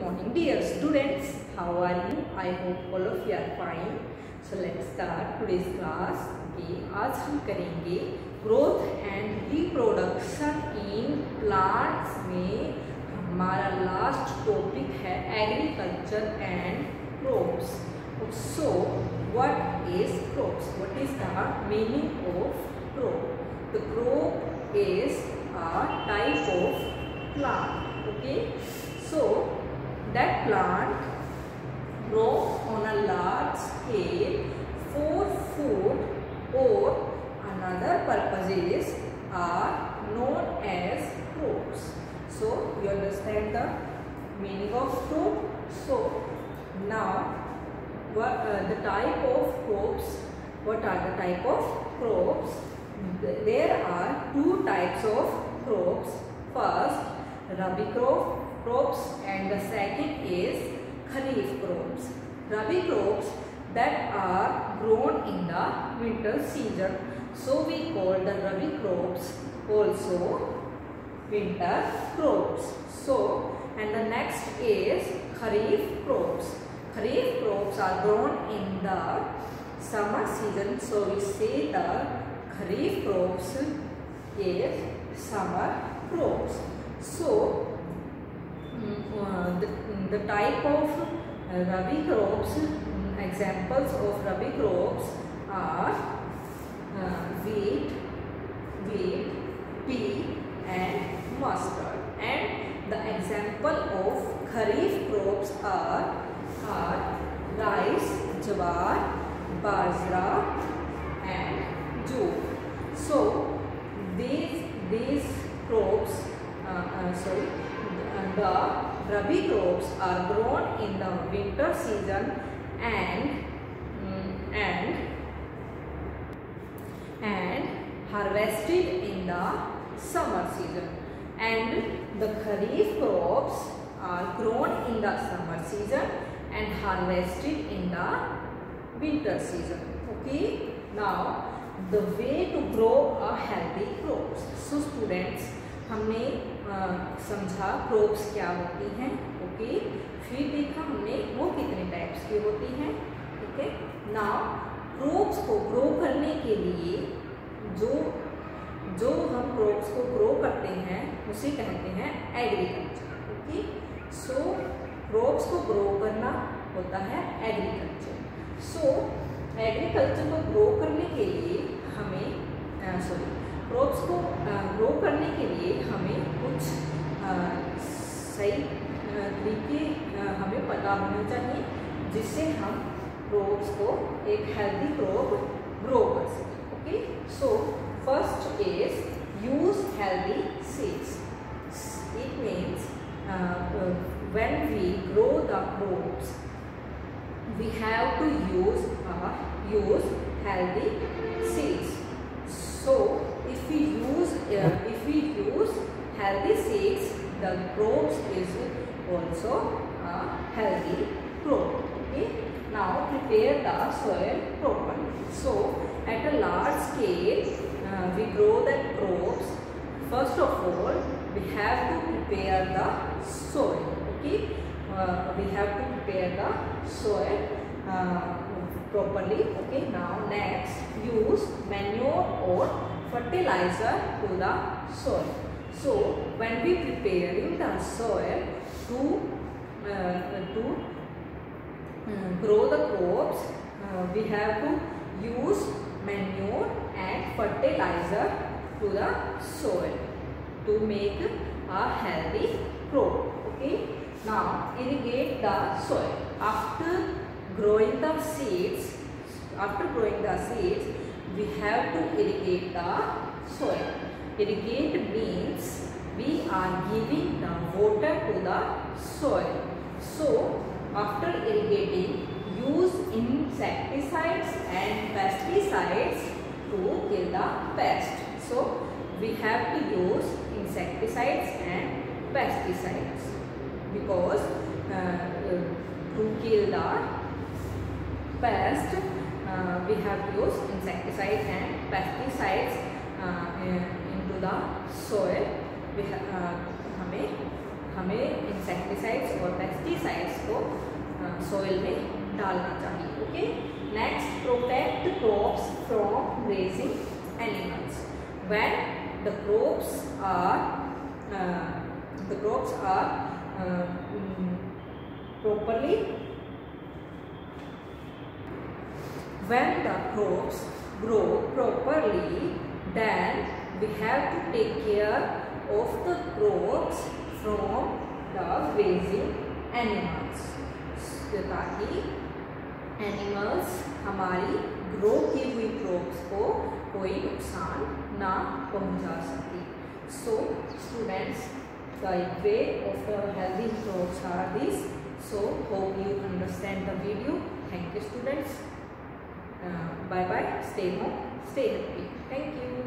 morning dear students how are you i hope all of you are fine so let's start today's class okay आज हम करेंगे growth and reproduction in plants में हमारा last topic है agriculture and crops so what is crops what is the meaning of crop the crop is a type of plant okay so that plant grow on a large scale for food or another purposes are known as crops so you understand the meaning of crop so now what uh, the type of crops what are the type of crops? There are two types of crops. First rabi crop crops and the second is kharif crops rabi crops that are grown in the winter season. So we call the rabi crops also winter crops so and the next is kharif crops kharif crops are grown in the summer season. So we say the kharif crops is summer crops so uh, the, type of uh, rabi crops um, examples of rabi crops are uh, wheat wheat pea and mustard. And the example of kharif crops are are rice jawar bajra and jute. So these these crops uh, uh, sorry the rabi crops are grown in the winter season and um, and and harvested in the summer season. And the kharif crops are grown in the summer season and harvested in the winter season. Okay? Now the way to grow a healthy crops. So students हमने समझा crops क्या होती हैं, okay? फिर देखा हमने वो कितने टाइप्स की होती हैं, ठीक है? ना क्रोप्स को ग्रो करने के लिए जो जो हम क्रोप्स को ग्रो करते हैं, उसे कहते हैं एग्रीकल्चर ओके? सो क्रोप्स को ग्रो करना होता है एग्रीकल्चर सो एग्रीकल्चर को ग्रो करने के लिए हमें सॉरी क्रोप्स को ग्रो करने के लिए हमें कुछ सही तरीके हमें पता होने चाहिए जिससे हम क्रोप्स को एक हेल्दी क्रोप ग्रो कर सकें okay so first is use healthy seeds it means we grow the crops we have to use uh, use healthy seeds. So if we use uh, if we use healthy seeds the crops is also a healthy crop okay? Now prepare the soil properly. So at a large scale uh, we grow the crops. First of all we have to prepare the soil. Okay? Uh, we have to prepare the soil uh, properly. Okay? Now next use manure or fertilizer to the soil. So when we preparing the soil to uh, uh to uh, grow the crops uh, we have to use manure and fertilizer to the soil to make a healthy crop okay? Now irrigate the soil. After growing the seeds after growing the seeds we have to irrigate the soil. Irrigate means we are giving the water to the soil. So after irrigating use insecticides and pesticides to kill the pest. So we have to use insecticides and pesticides because uh, to kill the pest uh, we have to use insecticides and pesticides uh, into the soil. We ha, uh, हमें हमें insecticides और pesticides को soil में डालना चाहिए okay next protect crops from grazing animals when the crops are the crops are properly when the crops grow properly then we have to take care of the crops from the grazing animals ताकि animals हमारी grow की हुई crops को कोई नुकसान ना पहुँचा सके so students the way of the healthy crops are these so hope you understand the video thank you students uh, bye bye stay home. Stay happy. Thank you